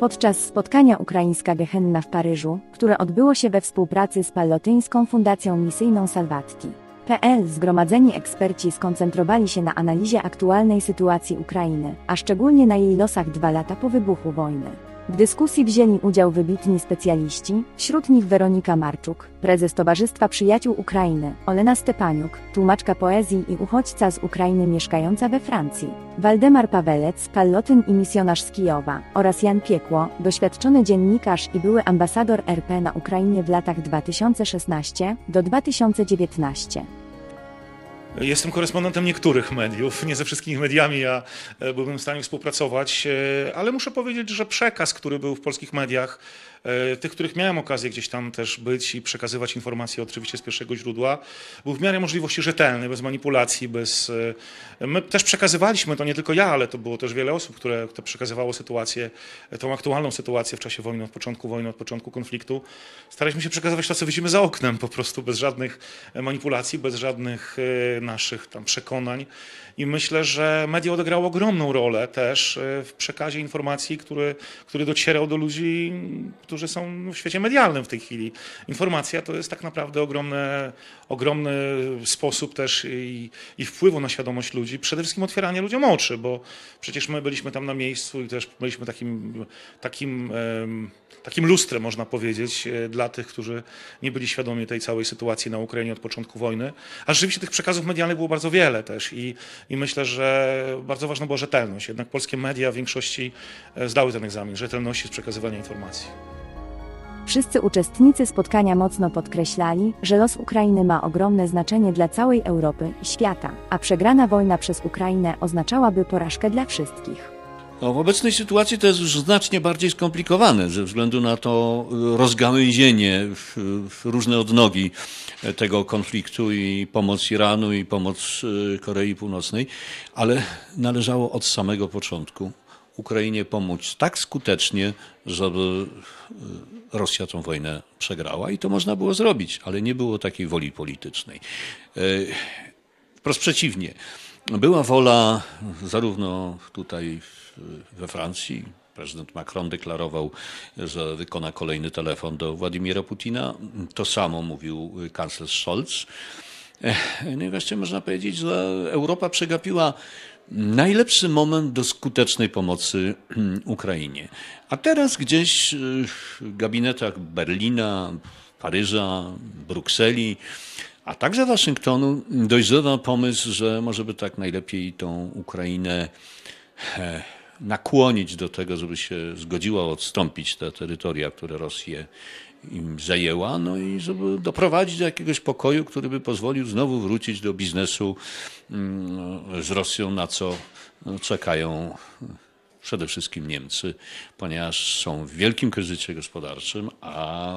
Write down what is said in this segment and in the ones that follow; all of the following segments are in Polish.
Podczas spotkania Ukraińska Gehenna w Paryżu, które odbyło się we współpracy z Pallotyńską Fundacją Misyjną Salvatti. PL zgromadzeni eksperci skoncentrowali się na analizie aktualnej sytuacji Ukrainy, a szczególnie na jej losach dwa lata po wybuchu wojny. W dyskusji wzięli udział wybitni specjaliści, wśród nich Weronika Marczuk, prezes Towarzystwa Przyjaciół Ukrainy, Olena Stepaniuk, tłumaczka poezji i uchodźca z Ukrainy mieszkająca we Francji, Waldemar Pawelec, pallotyn i misjonarz z Kijowa, oraz Jan Piekło, doświadczony dziennikarz i były ambasador RP na Ukrainie w latach 2016 do 2019. Jestem korespondentem niektórych mediów, nie ze wszystkimi mediami ja e, byłbym w stanie współpracować, e, ale muszę powiedzieć, że przekaz, który był w polskich mediach, e, tych, których miałem okazję gdzieś tam też być i przekazywać informacje oczywiście z pierwszego źródła, był w miarę możliwości rzetelny, bez manipulacji, bez... My też przekazywaliśmy, to nie tylko ja, ale to było też wiele osób, które to przekazywało sytuację, tą aktualną sytuację w czasie wojny, od początku wojny, od początku konfliktu. Staraliśmy się przekazywać to, co widzimy za oknem, po prostu bez żadnych manipulacji, bez żadnych naszych tam przekonań. I myślę, że media odegrały ogromną rolę też e, w przekazie informacji, który, który docierał do ludzi, którzy są w świecie medialnym w tej chwili. Informacja to jest tak naprawdę ogromne, ogromny sposób też i, i wpływu na świadomość ludzi. Przede wszystkim otwieranie ludziom oczy, bo przecież my byliśmy tam na miejscu i też byliśmy takim, takim, takim lustrem, można powiedzieć, e, dla tych, którzy nie byli świadomi tej całej sytuacji na Ukrainie od początku wojny. A rzeczywiście tych przekazów medialnych było bardzo wiele też i, i myślę, że bardzo ważna była rzetelność. Jednak polskie media w większości e, zdały ten egzamin rzetelności z przekazywania informacji. Wszyscy uczestnicy spotkania mocno podkreślali, że los Ukrainy ma ogromne znaczenie dla całej Europy i świata, a przegrana wojna przez Ukrainę oznaczałaby porażkę dla wszystkich. No, w obecnej sytuacji to jest już znacznie bardziej skomplikowane ze względu na to rozgałęzienie w różne odnogi tego konfliktu i pomoc Iranu i pomoc y, Korei Północnej, ale należało od samego początku Ukrainie pomóc tak skutecznie, żeby y, Rosja tą wojnę przegrała i to można było zrobić, ale nie było takiej woli politycznej. Y, wprost przeciwnie. Była wola zarówno tutaj we Francji, prezydent Macron deklarował, że wykona kolejny telefon do Władimira Putina. To samo mówił kanclerz Scholz. No i właściwie można powiedzieć, że Europa przegapiła najlepszy moment do skutecznej pomocy Ukrainie. A teraz gdzieś w gabinetach Berlina, Paryża, Brukseli, a także Waszyngtonu. Dojrzewa pomysł, że może by tak najlepiej tą Ukrainę nakłonić do tego, żeby się zgodziła odstąpić te terytoria, które Rosję im zajęła, no i żeby doprowadzić do jakiegoś pokoju, który by pozwolił znowu wrócić do biznesu mm, z Rosją, na co no, czekają przede wszystkim Niemcy, ponieważ są w wielkim kryzysie gospodarczym, a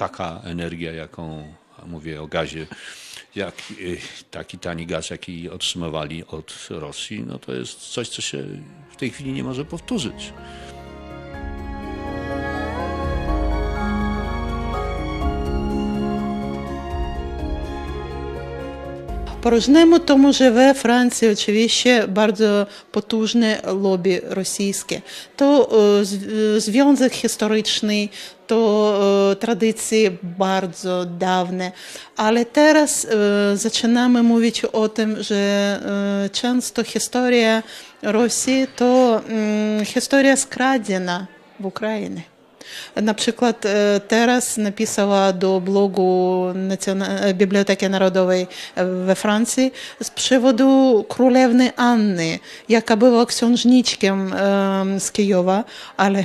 taka energia, jaką mówię o gazie, jak, y, taki tani gaz, jaki otrzymywali od Rosji, no to jest coś, co się w tej chwili nie może powtórzyć. Порожнему тому живе Франція, очевидно, дуже потужне лобі російське. То е, е, зв'язок історичний, то е, традиції дуже давні. Але зараз починаємо мовити о тим, що часто історія Росії, то історія скрадена в Україні. Na przykład teraz napisała do blogu Biblioteki Narodowej we Francji z przewodu królewny Anny, jaka była księżniczkiem z Kijowa, ale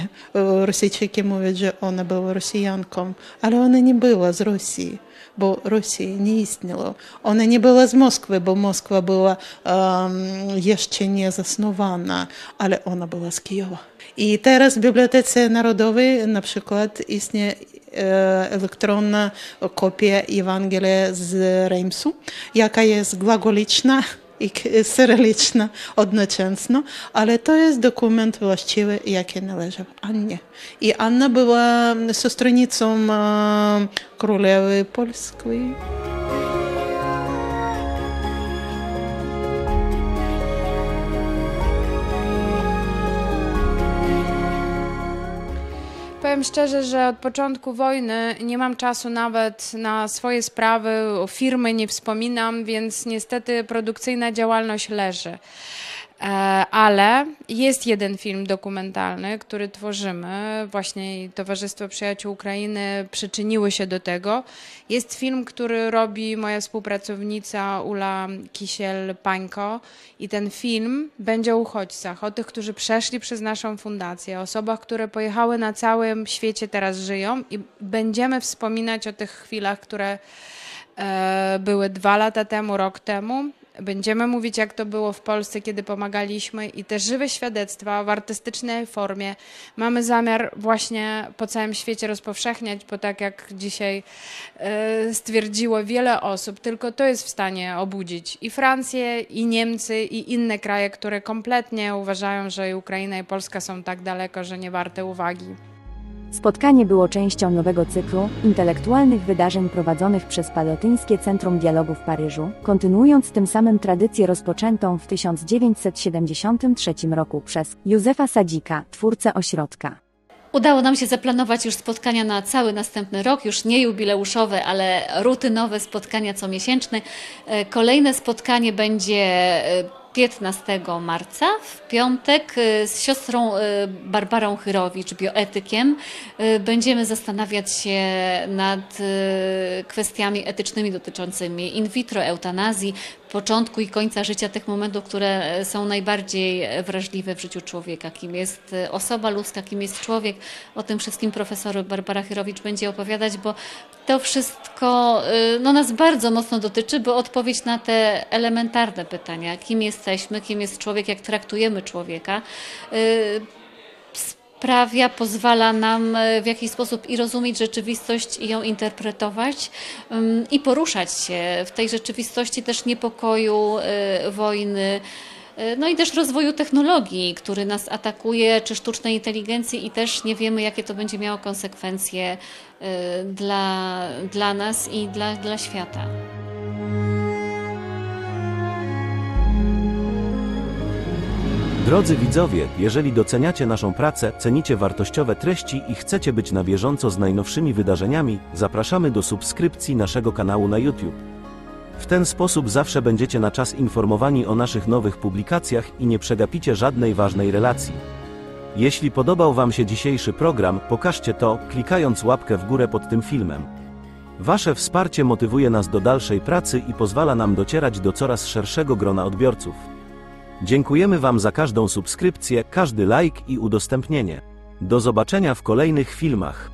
Rosyjczyki mówią, że ona była Rosjanką, ale ona nie była z Rosji bo Rosji nie istniało. Ona nie była z Moskwy, bo Moskwa była um, jeszcze nie zasnowana, ale ona była z Kijowa. I teraz w Bibliotece Narodowej na przykład istnieje e, elektronna kopia Ewangelii z Reimsu, jaka jest glagoliczna i cyryliczna odnocześnie, ale to jest dokument właściwy, jaki należy Annie. I Anna była sostronicą e, królowej polskiej. Powiem szczerze, że od początku wojny nie mam czasu nawet na swoje sprawy, o firmy nie wspominam, więc niestety produkcyjna działalność leży. E, Ale jest jeden film dokumentalny, który tworzymy. Właśnie Towarzystwo Przyjaciół Ukrainy przyczyniły się do tego. Jest film, który robi moja współpracownica Ula Kisiel-Pańko i ten film będzie o uchodźcach, o tych, którzy przeszli przez naszą fundację, o osobach, które pojechały na całym świecie, teraz żyją i będziemy wspominać o tych chwilach, które e, były dwa lata temu, rok temu. Będziemy mówić, jak to było w Polsce, kiedy pomagaliśmy, i te żywe świadectwa w artystycznej formie mamy zamiar właśnie po całym świecie rozpowszechniać, bo tak jak dzisiaj e, stwierdziło wiele osób, tylko to jest w stanie obudzić i Francję, i Niemcy, i inne kraje, które kompletnie uważają, że Ukraina i Polska są tak daleko, że nie warte uwagi. Spotkanie było częścią nowego cyklu intelektualnych wydarzeń prowadzonych przez Palotyńskie Centrum Dialogu w Paryżu, kontynuując tym samym tradycję rozpoczętą w 1973 roku przez Józefa Sadzika, twórcę ośrodka. Udało nam się zaplanować już spotkania na cały następny rok, już nie jubileuszowe, ale rutynowe spotkania comiesięczne. E, Kolejne spotkanie będzie e, 15 marca, w piątek, e, z siostrą e, Barbarą Chyrowicz, bioetykiem. E, Będziemy zastanawiać się nad kwestiami etycznymi dotyczącymi in vitro eutanazji, początku i końca życia, tych momentów, które e, są najbardziej e, wrażliwe w życiu człowieka. Kim jest e, osoba ludzka, kim jest człowiek. O tym wszystkim profesor Barbara Chyrowicz będzie opowiadać, bo to wszystko no, nas bardzo mocno dotyczy, bo odpowiedź na te elementarne pytania, kim jesteśmy, kim jest człowiek, jak traktujemy człowieka, sprawia, pozwala nam e, w jakiś sposób i rozumieć rzeczywistość, i ją interpretować, ym, i poruszać się w tej rzeczywistości też niepokoju, e, wojny. e, No i też rozwoju technologii, który nas atakuje, czy sztucznej inteligencji, i też nie wiemy, jakie to będzie miało konsekwencje dla, dla nas i dla, dla świata. Drodzy widzowie, jeżeli doceniacie naszą pracę, cenicie wartościowe treści i chcecie być na bieżąco z najnowszymi wydarzeniami, zapraszamy do subskrypcji naszego kanału na YouTube. W ten sposób zawsze będziecie na czas informowani o naszych nowych publikacjach i nie przegapicie żadnej ważnej relacji. Jeśli podobał Wam się dzisiejszy program, pokażcie to, klikając łapkę w górę pod tym filmem. Wasze wsparcie motywuje nas do dalszej pracy i pozwala nam docierać do coraz szerszego grona odbiorców. Dziękujemy Wam za każdą subskrypcję, każdy like i udostępnienie. Do zobaczenia w kolejnych filmach.